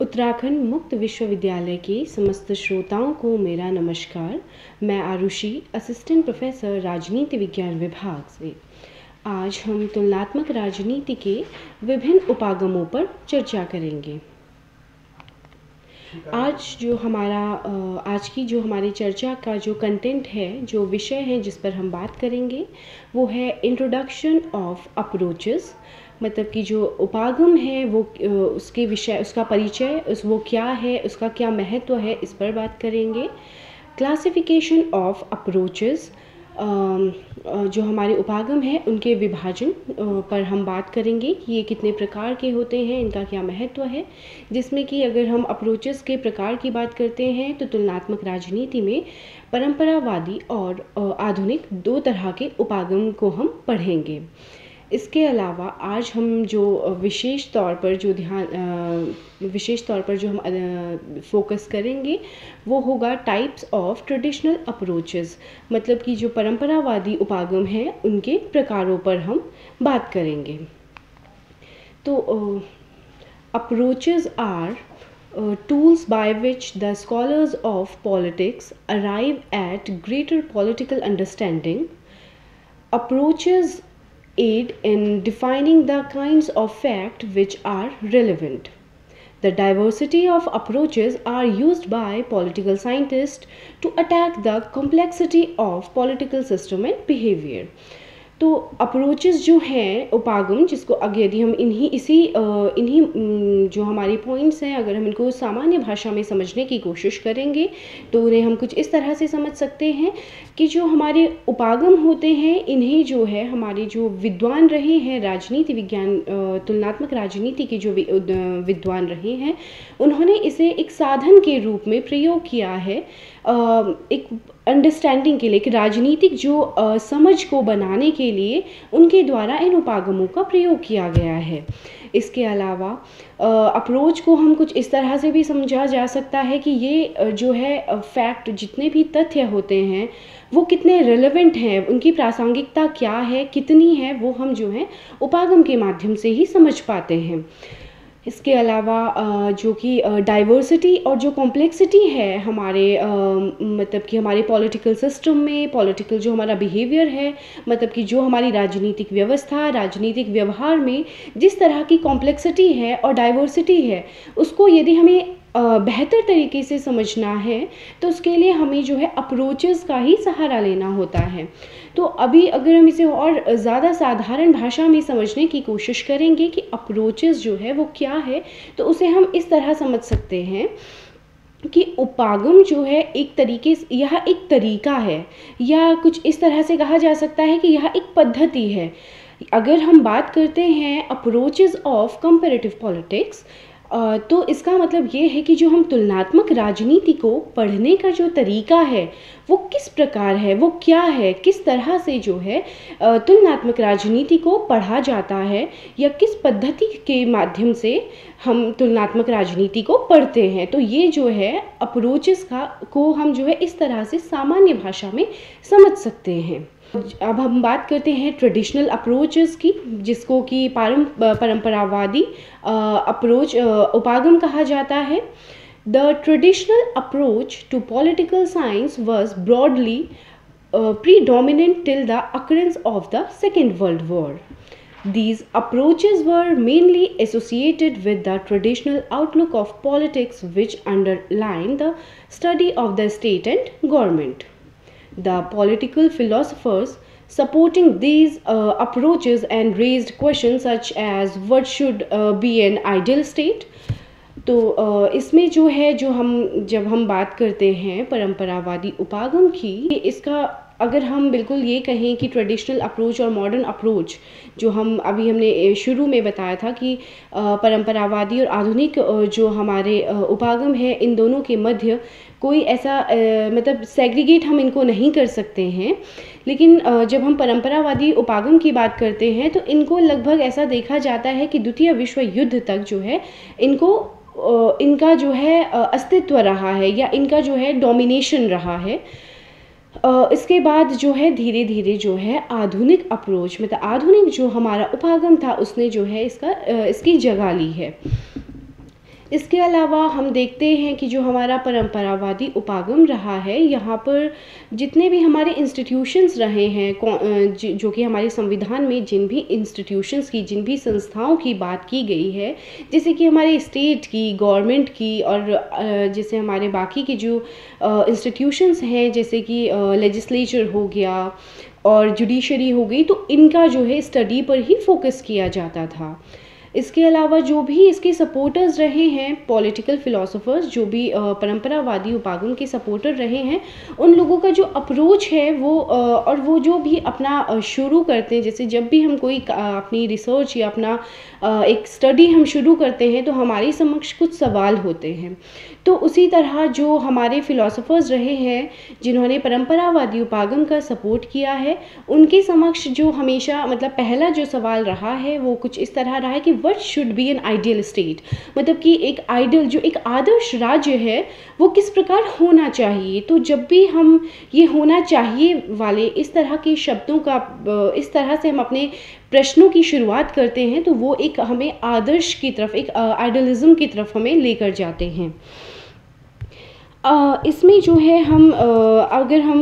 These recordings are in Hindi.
उत्तराखंड मुक्त विश्वविद्यालय के समस्त श्रोताओं को मेरा नमस्कार। मैं आरुषि असिस्टेंट प्रोफेसर राजनीति विज्ञान विभाग से। आज हम तुलनात्मक राजनीति के विभिन्न उपागमों पर चर्चा करेंगे। आज जो हमारा आज की जो हमारी चर्चा का जो कंटेंट है जो विषय है जिस पर हम बात करेंगे वो है इंट्रोडक्शन ऑफ़ अप्रोचेस मतलब कि जो उपागम है, वो उसके विषय, उसका परिचय, उस, वो क्या है, उसका क्या महत्व है, इस पर बात करेंगे। क्लासिफिकेशन ऑफ़ अप्रोचेस जो हमारे उपागम है, उनके विभाजन पर हम बात करेंगे कि ये कितने प्रकार के होते हैं, इनका क्या महत्व है। जिसमें कि अगर हम अप्रोचेस के प्रकार की बात करते हैं तो तुलनात्मक राजनीति में परंपरावादी और आधुनिक दो तरह के उपागम को हम पढ़ेंगे। इसके अलावा आज हम जो विशेष तौर पर जो ध्यान विशेष तौर पर जो हम फोकस करेंगे, वो होगा टाइप्स ऑफ़ ट्रेडिशनल अप्रोचेस मतलब कि जो परंपरावादी उपागम हैं, उनके प्रकारों पर हम बात करेंगे। तो approaches are tools by which the scholars of politics arrive at greater political understanding approaches aid in defining the kinds of fact which are relevant. The diversity of approaches are used by political scientists to attack the complexity of political system and behavior. तो अप्रोचेस जो हैं, उपागम, जिसको अगर यदि हम इन्हीं, इसी इन्हीं जो हमारे पॉइंट्स हैं, अगर हम इनको सामान्य भाषा में समझने की कोशिश करेंगे तो उन्हें हम कुछ इस तरह से समझ सकते हैं कि जो हमारे उपागम होते हैं, इन्हें जो है, हमारे जो विद्वान रहे हैं, राजनीति विज्ञान तुलनात्मक राजनीति के जो विद्वान रहे हैं, उन्होंने इसे एक साधन के रूप में प्रयोग किया है। एक अंडरस्टैंडिंग के लिए कि राजनीतिक जो आ, समझ को बनाने के लिए उनके द्वारा इन उपागमों का प्रयोग किया गया है। इसके अलावा अप्रोच को हम कुछ इस तरह से भी समझा जा सकता है कि ये जो है फैक्ट जितने भी तथ्य होते हैं वो कितने रिलेवेंट हैं उनकी प्रासंगिकता क्या है कितनी है वो हम जो है उपागम के माध्यम से ही समझ पाते हैं। इसके अलावा जो कि डाइवर्सिटी और जो कॉम्प्लेक्सिटी है हमारे मतलब कि हमारे पॉलिटिकल सिस्टम में पॉलिटिकल जो हमारा बिहेवियर है मतलब कि जो हमारी राजनीतिक व्यवस्था, राजनीतिक व्यवहार में जिस तरह की कॉम्प्लेक्सिटी है और डाइवर्सिटी है, उसको यदि हमें बेहतर तरीके से समझना है तो उसके लिए हमें जो है अप्रोचेस का ही सहारा लेना होता है। तो अभी अगर हम इसे और ज़्यादा साधारण भाषा में समझने की कोशिश करेंगे कि अप्रोचेस जो है वो क्या है तो उसे हम इस तरह समझ सकते हैं कि उपागम जो है एक तरीके से, यह एक तरीका है, या कुछ इस तरह से कहा जा सकता है कि यह एक पद्धति है। अगर हम बात करते हैं अप्रोचेज ऑफ़ कंपेरेटिव पॉलिटिक्स तो इसका मतलब ये है कि जो हम तुलनात्मक राजनीति को पढ़ने का जो तरीका है, वो किस प्रकार है, वो क्या है, किस तरह से जो है तुलनात्मक राजनीति को पढ़ा जाता है या किस पद्धति के माध्यम से हम तुलनात्मक राजनीति को पढ़ते हैं। तो ये जो है अप्रोचेस का, को हम जो है इस तरह से सामान्य भाषा में समझ सकते हैं। अब हम बात करते हैं ट्रेडिशनल अप्रोचेस की, जिसको कि परंपरावादी अप्रोच उपागम कहा जाता है। The traditional approach to political science was broadly predominant till the occurrence of the second world war these approach were mainly associated with the traditional outlook of politics which underline the study of the state and government The political philosophers supporting these uh, approaches and raised questions such as what should uh, be an ideal state तो uh, इसमें जो है जो हम जब हम बात करते हैं परंपरावादी उपागम की इसका अगर हम बिल्कुल ये कहें कि ट्रेडिशनल अप्रोच और मॉडर्न अप्रोच जो हम अभी हमने शुरू में बताया था कि परंपरावादी और आधुनिक जो हमारे उपागम है, इन दोनों के मध्य कोई ऐसा मतलब सेग्रीगेट हम इनको नहीं कर सकते हैं। लेकिन जब हम परंपरावादी उपागम की बात करते हैं तो इनको लगभग ऐसा देखा जाता है कि द्वितीय विश्व युद्ध तक जो है, इनको इनका जो है अस्तित्व रहा है या इनका जो है डोमिनेशन रहा है। इसके बाद जो है धीरे धीरे जो है आधुनिक अप्रोच मतलब आधुनिक जो हमारा उपागम था, उसने जो है इसका इसकी जगह ली है। इसके अलावा हम देखते हैं कि जो हमारा परंपरावादी उपागम रहा है, यहाँ पर जितने भी हमारे इंस्टीट्यूशंस रहे हैं जो कि हमारे संविधान में जिन भी इंस्टीट्यूशंस की, जिन भी संस्थाओं की बात की गई है, जैसे कि हमारे स्टेट की गवर्नमेंट की और जैसे हमारे बाकी के जो इंस्टीट्यूशंस हैं, जैसे कि लेजिस्लेचर हो गया और जुडिशरी हो गई तो इनका जो है स्टडी पर ही फोकस किया जाता था। इसके अलावा जो भी इसके सपोर्टर्स रहे हैं पॉलिटिकल फिलोसोफर्स जो भी परंपरावादी उपागम के सपोर्टर रहे हैं, उन लोगों का जो अप्रोच है वो और वो जो भी अपना शुरू करते हैं, जैसे जब भी हम कोई अपनी रिसर्च या अपना एक स्टडी हम शुरू करते हैं तो हमारे समक्ष कुछ सवाल होते हैं। तो उसी तरह जो हमारे फ़िलासफ़र्स रहे हैं, जिन्होंने परंपरावादी उपागम का सपोर्ट किया है, उनके समक्ष जो हमेशा मतलब पहला जो सवाल रहा है, वो कुछ इस तरह रहा है कि what should be an ideal state मतलब कि एक आइडियल जो एक आदर्श राज्य है, वो किस प्रकार होना चाहिए? तो जब भी हम ये होना चाहिए वाले इस तरह के शब्दों का, इस तरह से हम अपने प्रश्नों की शुरुआत करते हैं तो वो एक हमें आदर्श की तरफ़, एक आइडलिज्म की तरफ़ हमें लेकर जाते हैं। इसमें जो है हम अगर हम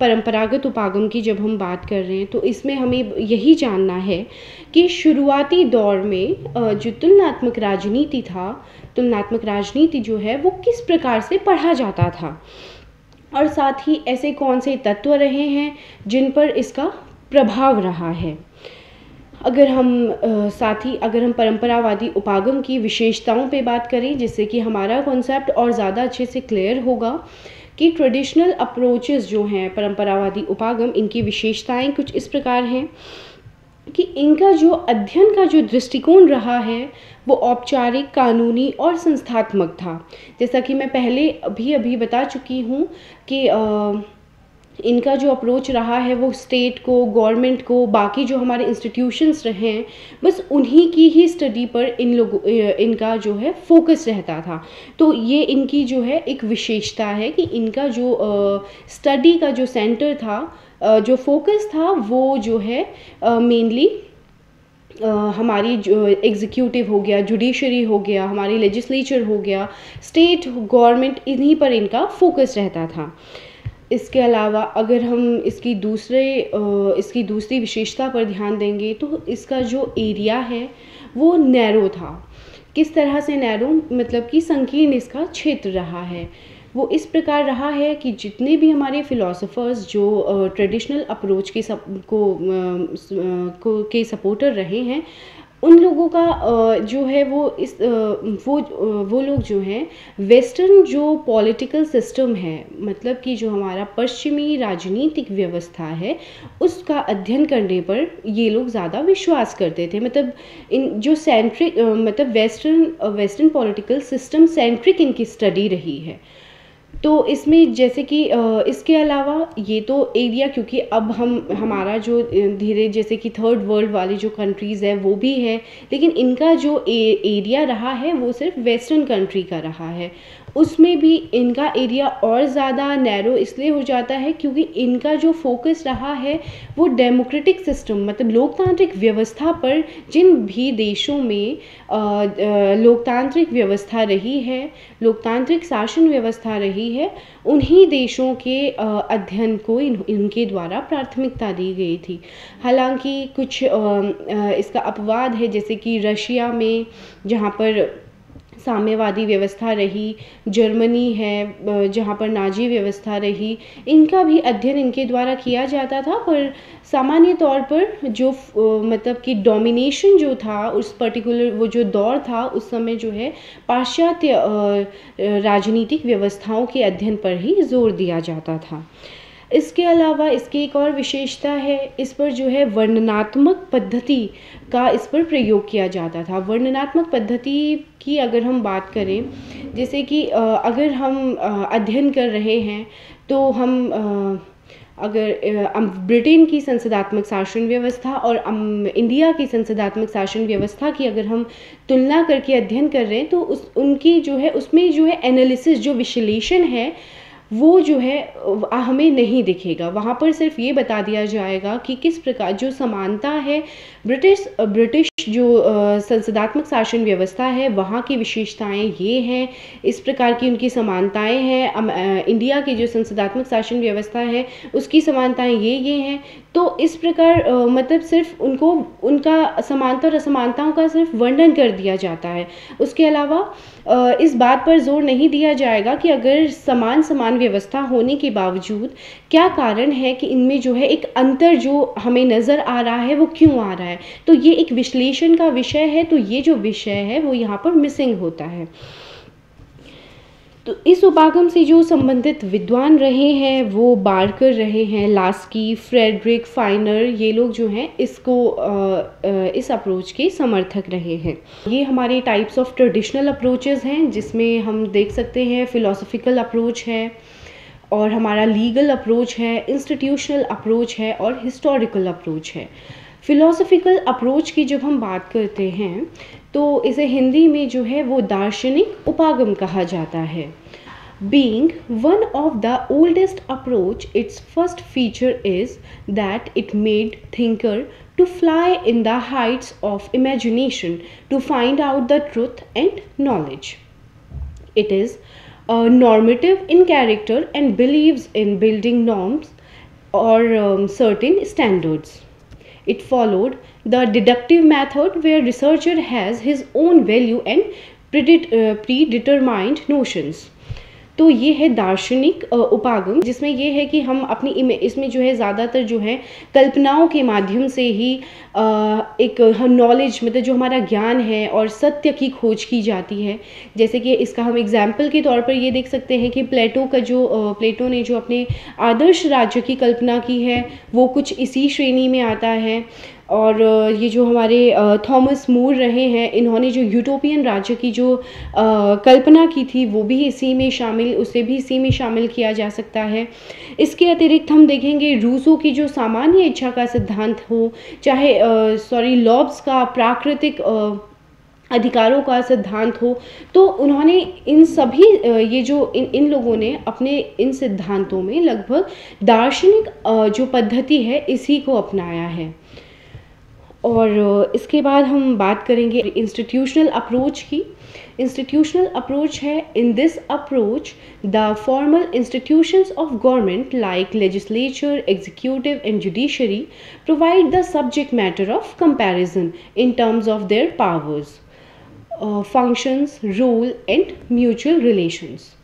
परंपरागत उपागम की जब हम बात कर रहे हैं तो इसमें हमें यही जानना है कि शुरुआती दौर में जो तुलनात्मक राजनीति था, तुलनात्मक राजनीति जो है वो किस प्रकार से पढ़ा जाता था? और साथ ही ऐसे कौन से तत्व रहे हैं जिन पर इसका प्रभाव रहा है? अगर हम साथ ही अगर हम परंपरावादी उपागम की विशेषताओं पे बात करें जिससे कि हमारा कॉन्सेप्ट और ज़्यादा अच्छे से क्लियर होगा कि ट्रेडिशनल अप्रोचेस जो हैं परंपरावादी उपागम इनकी विशेषताएँ कुछ इस प्रकार हैं कि इनका जो अध्ययन का जो दृष्टिकोण रहा है वो औपचारिक कानूनी और संस्थात्मक था। जैसा कि मैं पहले अभी अभी बता चुकी हूँ कि आ, इनका जो अप्रोच रहा है, वो स्टेट को गवर्नमेंट को, बाकी जो हमारे इंस्टीट्यूशंस रहे हैं, बस उन्हीं की ही स्टडी पर इन लोगों, इनका जो है फोकस रहता था। तो ये इनकी जो है एक विशेषता है कि इनका जो स्टडी का जो सेंटर था जो फोकस था, वो जो है मेनली हमारी जो एग्जीक्यूटिव हो गया जुडिशरी हो गया, हमारी लेजिस्लेचर हो गया स्टेट गवर्नमेंट इन्हीं पर इनका फोकस रहता था। इसके अलावा अगर हम इसकी दूसरे इसकी दूसरी विशेषता पर ध्यान देंगे तो इसका जो एरिया है वो नैरो था। किस तरह से नैरो मतलब कि संकीर्ण इसका क्षेत्र रहा है। वो इस प्रकार रहा है कि जितने भी हमारे फ़िलासफ़र्स जो ट्रेडिशनल अप्रोच के सबको, को के सपोर्टर रहे हैं उन लोगों का जो है वो इस वो वो लोग जो हैं, वेस्टर्न जो पॉलिटिकल सिस्टम है मतलब कि जो हमारा पश्चिमी राजनीतिक व्यवस्था है, उसका अध्ययन करने पर ये लोग ज़्यादा विश्वास करते थे। मतलब इन, जो सेंट्रिक मतलब western western political system centric इनकी स्टडी रही है। तो इसमें जैसे कि इसके अलावा ये तो एरिया क्योंकि अब हम हमारा जो धीरे जैसे कि थर्ड वर्ल्ड वाली जो कंट्रीज़ है वो भी है लेकिन इनका जो ए, एरिया रहा है वो सिर्फ़ वेस्टर्न कंट्री का रहा है। उसमें भी इनका एरिया और ज़्यादा नैरो इसलिए हो जाता है क्योंकि इनका जो फोकस रहा है वो डेमोक्रेटिक सिस्टम मतलब लोकतांत्रिक व्यवस्था पर जिन भी देशों में लोकतांत्रिक व्यवस्था रही है, लोकतांत्रिक शासन व्यवस्था रही है, उन्हीं देशों के अध्ययन को इन, इनके द्वारा प्राथमिकता दी गई थी। हालाँकि कुछ इसका अपवाद है जैसे कि रशिया में, जहाँ पर साम्यवादी व्यवस्था रही, जर्मनी है जहाँ पर नाजी व्यवस्था रही, इनका भी अध्ययन इनके द्वारा किया जाता था, पर सामान्य तौर पर जो मतलब कि डोमिनेशन जो था, उस पर्टिकुलर वो जो दौर था, उस समय जो है, पाश्चात्य राजनीतिक व्यवस्थाओं के अध्ययन पर ही ज़ोर दिया जाता था। इसके अलावा इसकी एक और विशेषता है, इस पर जो है वर्णनात्मक पद्धति का इस पर प्रयोग किया जाता था। वर्णनात्मक पद्धति की अगर हम बात करें, जैसे कि अगर हम अध्ययन कर रहे हैं तो हम अगर ब्रिटेन की संसदात्मक शासन व्यवस्था और इंडिया की संसदात्मक शासन व्यवस्था की अगर हम तुलना करके अध्ययन कर रहे हैं तो उस, उनकी जो है, उसमें जो है एनालिसिस जो विश्लेषण है वो जो है हमें नहीं दिखेगा। वहाँ पर सिर्फ़ ये बता दिया जाएगा कि किस प्रकार, जो समानता है, ब्रिटिश ब्रिटिश जो संसदात्मक शासन व्यवस्था है, वहाँ की विशेषताएँ ये हैं, इस प्रकार की उनकी समानताएँ हैं इंडिया की जो संसदात्मक शासन व्यवस्था है, उसकी समानताएँ ये ये हैं। तो इस प्रकार मतलब सिर्फ़ उनको, उनका समानता और असमानताओं का सिर्फ़ वर्णन कर दिया जाता है। उसके अलावा इस बात पर ज़ोर नहीं दिया जाएगा कि अगर समान समान व्यवस्था होने के बावजूद, क्या कारण है कि इनमें जो है एक अंतर जो हमें नज़र आ रहा है, वो क्यों आ रहा है? तो ये एक विश्लेषण का विषय है तो ये जो विषय है, वो यहाँ पर मिसिंग होता है। तो इस उपागम से जो संबंधित विद्वान रहे हैं, वो बारकर रहे हैं, लास्की, फ्रेडरिक, फाइनर, ये लोग जो हैं, इसको इस अप्रोच के समर्थक रहे हैं। ये हमारे टाइप्स ऑफ़ ट्रेडिशनल अप्रोचेस हैं, जिसमें हम देख सकते हैं फ़िलासफ़िकल अप्रोच है, और हमारा लीगल अप्रोच है इंस्टीट्यूशनल अप्रोच है, और हिस्टोरिकल अप्रोच है। फ़िलासफ़िकल अप्रोच की जब हम बात करते हैं तो इसे हिंदी में जो है वो दार्शनिक उपागम कहा जाता है। Being one of the oldest approach it's first feature is that it made thinker to fly in the heights of imagination to find out the truth and knowledge it is normative in character and believes in building norms और certain standards It followed the deductive method where researcher has his own value and uh, predetermined notions. तो ये है दार्शनिक उपागम, जिसमें ये है कि हम अपनी इसमें जो है ज़्यादातर जो है कल्पनाओं के माध्यम से ही एक नॉलेज मतलब जो हमारा ज्ञान है और सत्य की खोज की जाती है। जैसे कि इसका हम एग्ज़ाम्पल के तौर पर ये देख सकते हैं कि प्लेटो का जो प्लेटो ने जो अपने आदर्श राज्य की कल्पना की है, वो कुछ इसी श्रेणी में आता है। और ये जो हमारे थॉमस मूर रहे हैं, इन्होंने जो यूटोपियन राज्य की जो कल्पना की थी, वो भी इसी में शामिल, उसे भी इसी में शामिल किया जा सकता है। इसके अतिरिक्त हम देखेंगे रूसों की जो सामान्य इच्छा का सिद्धांत हो, चाहे सॉरी लॉब्स का प्राकृतिक अधिकारों का सिद्धांत हो तो उन्होंने इन सभी ये जो इन इन लोगों ने अपने इन सिद्धांतों में लगभग दार्शनिक जो पद्धति है, इसी को अपनाया है। और इसके बाद हम बात करेंगे इंस्टीट्यूशनल अप्रोच की। इंस्टीट्यूशनल अप्रोच है in this approach the formal institutions of government like legislature executive and judiciary provide the subject matter of comparison in terms of their powers functions role and mutual relations.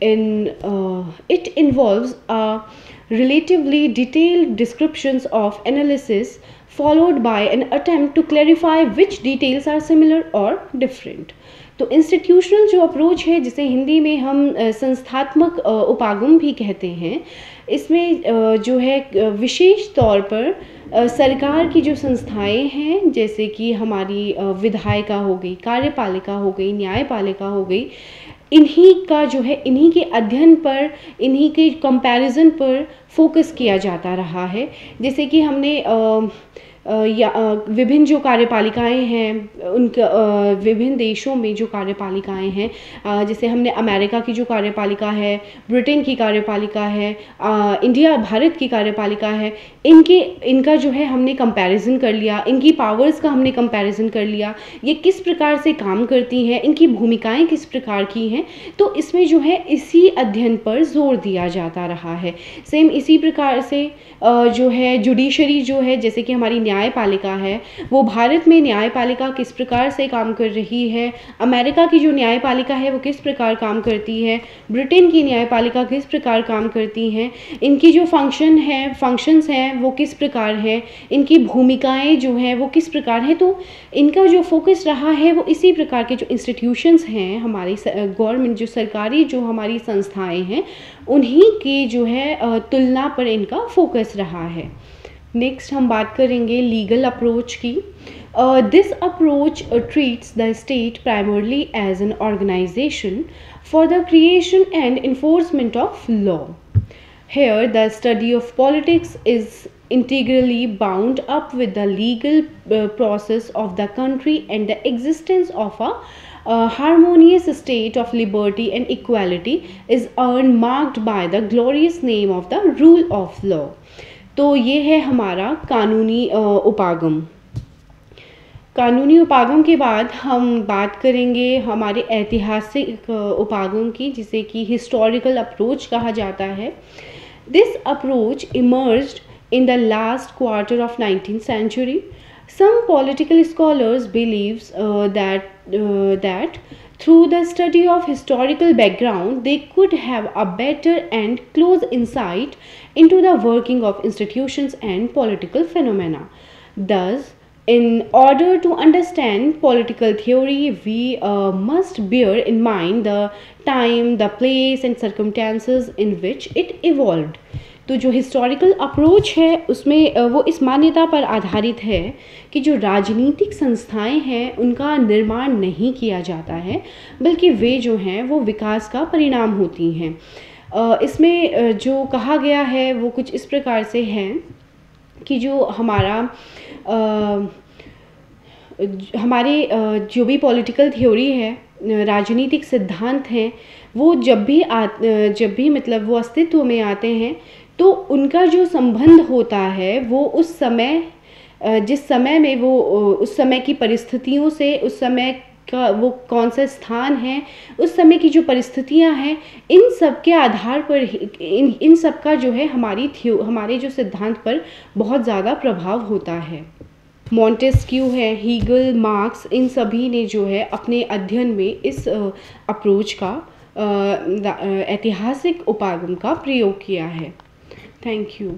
In uh, it involves a relatively detailed descriptions of analysis followed by an attempt to clarify which details are similar or different. तो इंस्टीट्यूशनल जो अप्रोच है, जिसे हिंदी में हम संस्थात्मक उपागम भी कहते हैं, इसमें जो है विशेष तौर पर सरकार की जो संस्थाएँ हैं, जैसे कि हमारी विधायिका हो गई, कार्यपालिका हो गई, न्यायपालिका हो गई, इन्हीं का जो है, इन्हीं के अध्ययन पर, इन्हीं के कंपैरिजन पर फोकस किया जाता रहा है जैसे कि हमने या विभिन्न जो कार्यपालिकाएँ हैं, उनके विभिन्न देशों में जो कार्यपालिकाएँ हैं जैसे हमने अमेरिका की जो कार्यपालिका है, ब्रिटेन की कार्यपालिका है इंडिया, भारत की कार्यपालिका है, इनके, इनका जो है हमने कंपैरिजन कर लिया, इनकी पावर्स का हमने कंपैरिजन कर लिया, ये किस प्रकार से काम करती हैं, इनकी भूमिकाएँ किस प्रकार की हैं तो इसमें जो है इसी अध्ययन पर ज़ोर दिया जाता रहा है। सेम इसी प्रकार से जो है जुडिशरी जो है, जैसे कि हमारी न्यायपालिका है। वो भारत में न्यायपालिका किस प्रकार से काम कर रही है? अमेरिका की जो न्यायपालिका है, वो किस प्रकार काम करती है? ब्रिटेन की न्यायपालिका किस प्रकार काम करती हैं? इनकी जो फ़ंक्शन है फ़ंक्शंस हैं, वो किस प्रकार है? इनकी भूमिकाएँ जो हैं, वो किस प्रकार हैं? तो इनका जो फोकस रहा है, वो इसी प्रकार के जो इंस्टीट्यूशंस हैं, हमारी गवर्नमेंट जो सरकारी जो हमारी संस्थाएँ हैं, उन्हीं की जो है तुलना पर इनका फोकस रहा है। नेक्स्ट हम बात करेंगे लीगल अप्रोच की this approach treats the state primarily as an organisation for the creation and enforcement of law here the study of politics is integrally bound up with the legal uh, process of the country and the existence of a harmonious state of liberty and equality is earmarked by the glorious name of the rule of law तो ये है हमारा कानूनी उपागम। कानूनी उपागम के बाद हम बात करेंगे हमारे ऐतिहासिक उपागम की जिसे कि हिस्टोरिकल अप्रोच कहा जाता है। This approach emerge in the last quarter of nineteen century scholars believes uh, that uh, that through the study of historical background they could have a better and close insight into the working of institutions and political phenomena thus in order to understand political theory, we uh, must bear in mind the time, the place, and circumstances in which it evolved. तो जो हिस्टोरिकल अप्रोच है उसमें वो इस मान्यता पर आधारित है कि जो राजनीतिक संस्थाएँ हैं उनका निर्माण नहीं किया जाता है बल्कि वे जो हैं वो विकास का परिणाम होती हैं। इसमें जो कहा गया है वो कुछ इस प्रकार से है कि जो हमारा आ, हमारे जो भी पॉलिटिकल थ्योरी है राजनीतिक सिद्धांत हैं वो जब भी आ जब भी मतलब वो अस्तित्व में आते हैं तो उनका जो संबंध होता है, वो उस समय जिस समय में वो उस समय की परिस्थितियों से, उस समय का वो कौन सा स्थान है, उस समय की जो परिस्थितियाँ हैं, इन सब के आधार पर इन इन सब का जो है हमारी थ्यो, हमारे जो सिद्धांत पर बहुत ज़्यादा प्रभाव होता है। मॉन्टेस्क्यू है हीगल मार्क्स इन सभी ने जो है अपने अध्ययन में इस अप्रोच का ऐतिहासिक उपागम का प्रयोग किया है। Thank you